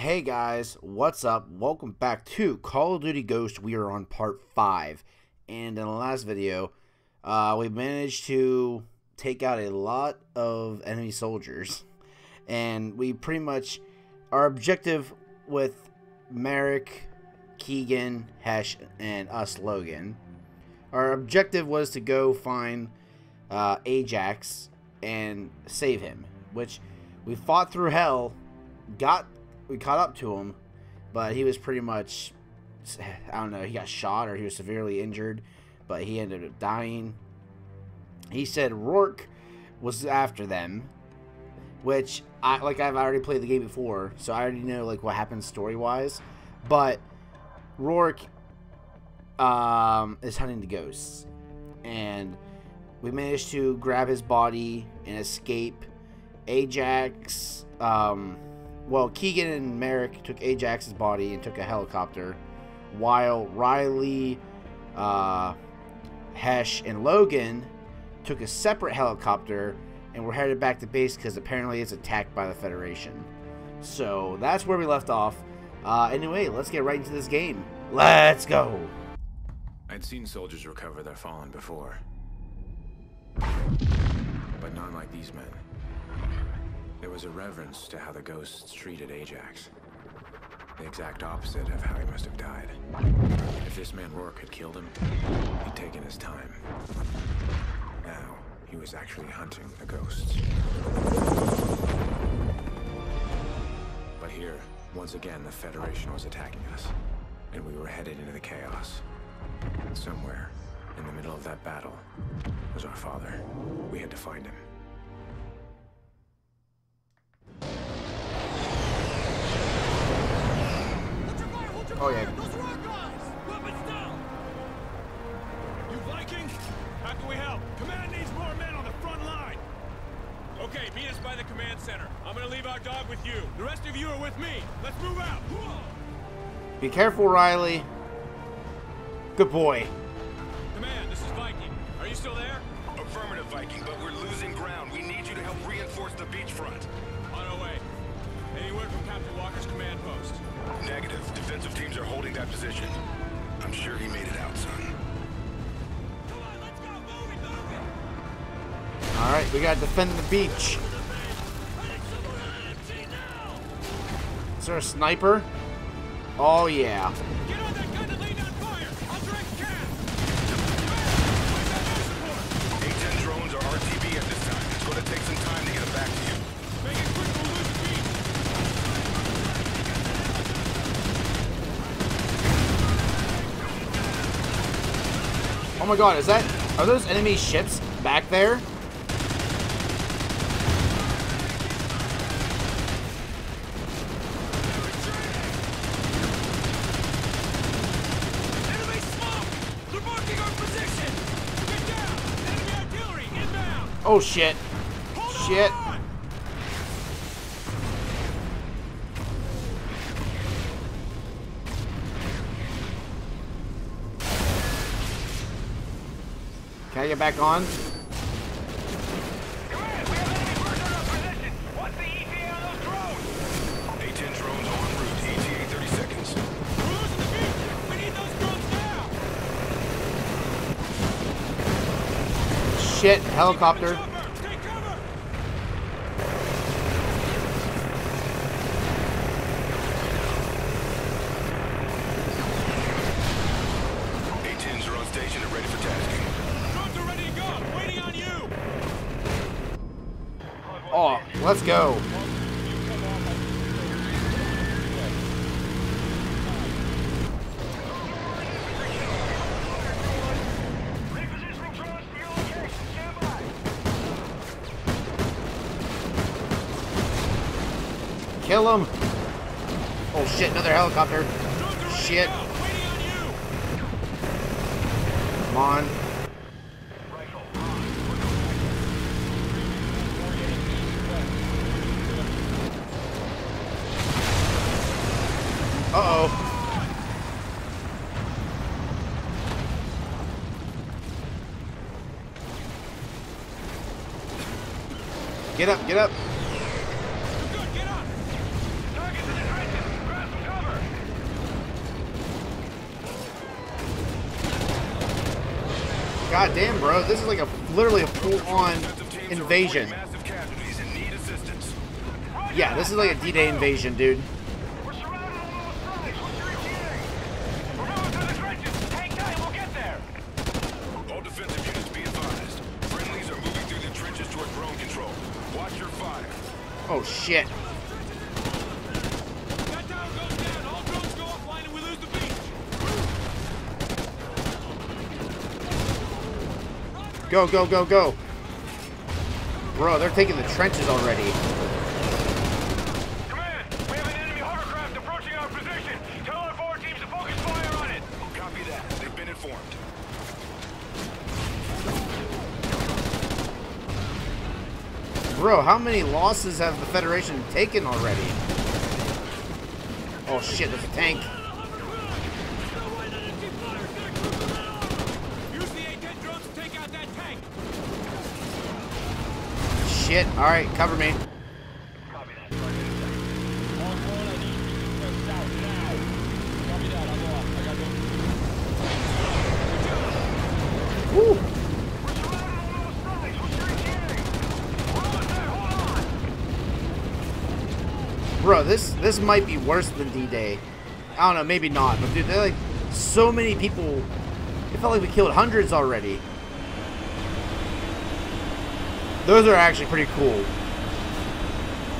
Hey guys, what's up? Welcome back to Call of Duty Ghost. We are on part 5. And in the last video, uh, we managed to take out a lot of enemy soldiers. And we pretty much, our objective with Merrick, Keegan, Hesh, and us, Logan, our objective was to go find uh, Ajax and save him. Which we fought through hell, got we caught up to him, but he was pretty much I don't know, he got shot or he was severely injured, but he ended up dying. He said Rourke was after them, which I like I've already played the game before, so I already know like what happens story wise. But Rourke um, is hunting the ghosts, and we managed to grab his body and escape. Ajax, um, well, Keegan and Merrick took Ajax's body and took a helicopter, while Riley, uh, Hesh, and Logan took a separate helicopter and were headed back to base because apparently it's attacked by the Federation. So that's where we left off. Uh, anyway, let's get right into this game. Let's go! I'd seen soldiers recover their fallen before. But not like these men. There was a reverence to how the ghosts treated Ajax. The exact opposite of how he must have died. If this man Rourke had killed him, he'd taken his time. Now, he was actually hunting the ghosts. But here, once again, the Federation was attacking us. And we were headed into the chaos. Somewhere, in the middle of that battle, was our father. We had to find him. Oh yeah. Those rock guys! Weapons down! You Viking? How can we help? Command needs more men on the front line! Okay, meet us by the command center. I'm gonna leave our dog with you. The rest of you are with me. Let's move out! Be careful, Riley. Good boy. Command, this is Viking. Are you still there? Affirmative, Viking, but we're losing ground. We need you to help reinforce the beachfront. On our way. Any word from Captain Walker's command post? Defensive teams are holding that position. I'm sure he made it out, son. Alright, we gotta defend the beach. Is there a sniper? Oh yeah. Get on that gun and lay down fire! I'll direct gas! Command, A-10 drones are RTB at this time. It's gonna take some time to get them back to you. Make it quick, we'll lose the beat! Oh my god, is that... Are those enemy ships back there? Enemy smoke! They're those drones now! Shit, helicopter. Chopper, Take cover! A-10s are on station and ready for tasking. Drones are ready to go! Waiting on you! Oh, let's go. Kill him. Oh shit, another helicopter. Shit. Come on. Get up, get up. God damn, bro. This is like a literally a full-on invasion. Yeah, this is like a D-Day invasion, dude. Oh, shit. Go, go, go, go. Bro, they're taking the trenches already. Command, we have an enemy hovercraft approaching our position. Tell our forward teams to focus fire on it. Copy that. They've been informed. Bro, how many losses have the Federation taken already? Oh shit, there's a tank. Use the A-10 drones to take out that tank. Shit, alright, cover me. Copy that. Woo! We're surrounded on all sides. What's your engineering? We're almost there. Hold on. Bro, this this might be worse than D-Day. I don't know, maybe not, but dude, they're like so many people. It felt like we killed hundreds already. Those are actually pretty cool.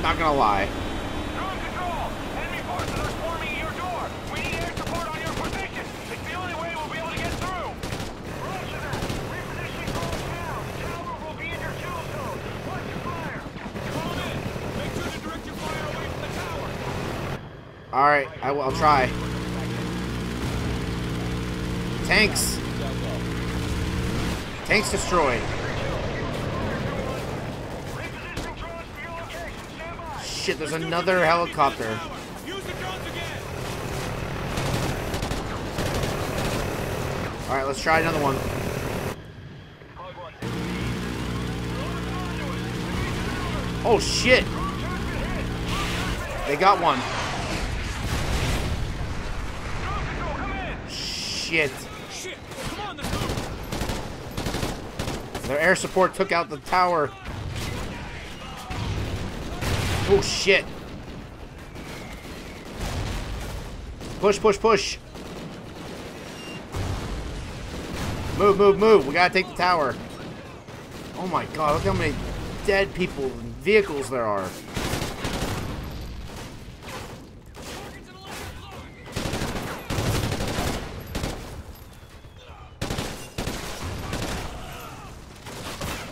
Not gonna lie. Drone control. Enemy forces are swarming at your door. We need air support on your position. It's the only way we'll be able to get through. Roger that. Repositioning drone down. Tower will be in your kill zone. Watch your fire. Fall in. Make sure to direct your fire away from the tower. I will, I'll try. Tanks! Tanks destroyed. Shit, there's another helicopter. Alright, let's try another one. Oh shit! They got one. Shit. Shit. On. Their air support took out the tower. Oh shit. Push, push, push. Move, move, move. We gotta take the tower. Oh my god, look how many dead people and vehicles there are.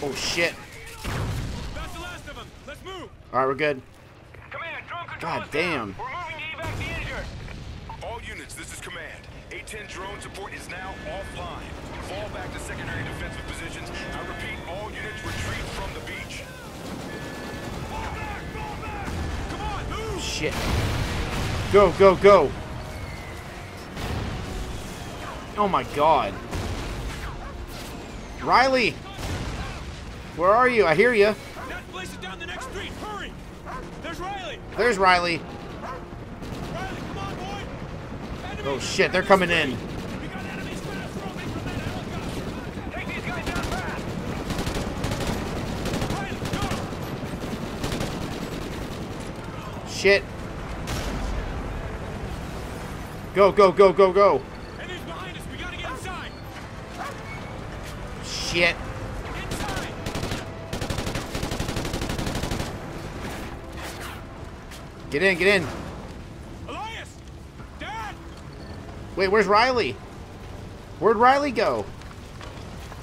Oh shit. That's the last of them. Let's move. Alright, we're good. Command, drone control God is down. damn. We're moving to evac the injured. All units, this is command. A-10 drone support is now offline. Fall back to secondary defensive positions. I repeat, all units retreat from the beach. Come on, move. Shit. Go, go, go. Oh my god. Riley! Where are you? I hear you. That place is down the next street. Hurry. There's Riley. There's Riley. Riley, come on, boy. Enemies. Oh shit, they're coming in. We got enemies fast roaming from that helicopter. Take these guys down fast. Riley, go. Shit. Go, go, go, go, go. Enemies behind us. We gotta get inside. Shit. Get in, get in. Elias. Dad. Wait, where's Riley? Where'd Riley go?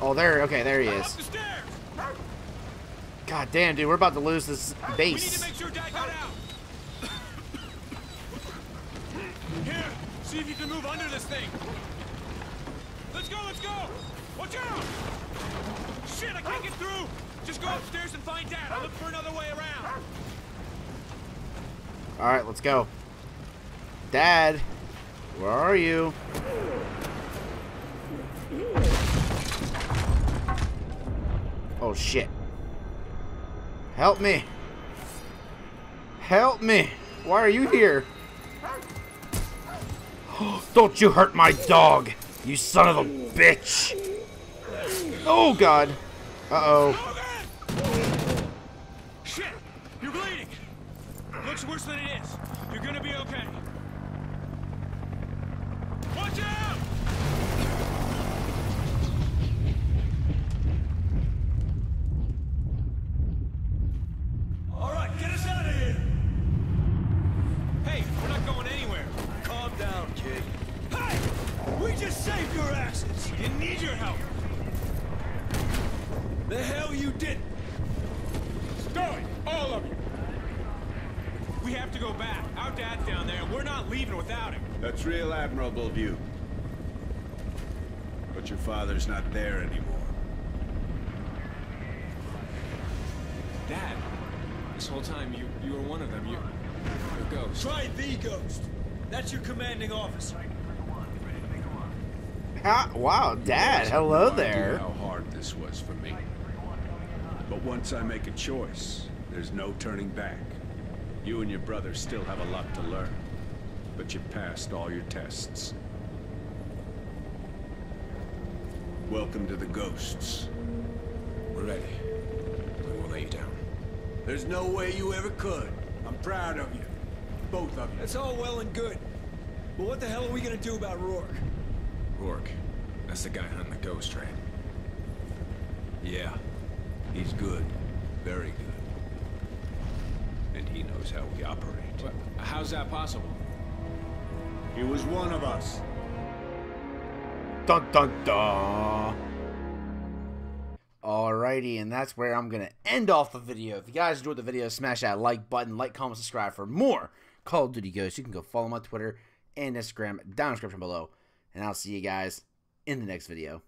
Oh, there. Okay, there he is. God damn, dude. We're about to lose this We need base. to make sure Dad got out. Here, see if you can move under this thing. Let's go, let's go. Watch out. Shit, I can't get through. Just go upstairs and find Dad. I'll look for another way around. Alright, let's go. Dad, where are you? Oh shit. Help me. Help me. Why are you here? Don't you hurt my dog, you son of a bitch. Oh, God. Uh-oh. Looks worse than it is. You're gonna be okay. Watch out! All right, get us out of here! Hey, we're not going anywhere. Calm down, kid. Hey! We just saved your asses! Didn't need your help. The hell you did? Of you! We have to go back. Our dad's down there, and we're not leaving without him. That's real admirable of you. But your father's not there anymore. Dad, this whole time you you were one of them. You, you're a ghost. Try the ghost. That's your commanding officer. Ha- wow, Dad. Hello there. How hard this was for me. But once I make a choice, there's no turning back. You and your brother still have a lot to learn. But you passed all your tests. Welcome to the Ghosts. We're ready. We won't let you down. There's no way you ever could. I'm proud of you. Both of you. That's all well and good. But what the hell are we gonna do about Rourke? Rourke. That's the guy hunting the ghost, right? Yeah, he's good. Very good. And he knows how we operate. But how's that possible? He was one of us. Dun dun dun. Alrighty, and that's where I'm gonna end off the video. If you guys enjoyed the video, smash that like button, like, comment, subscribe for more Call of Duty Ghosts. You can go follow my Twitter and Instagram down in the description below. And I'll see you guys in the next video.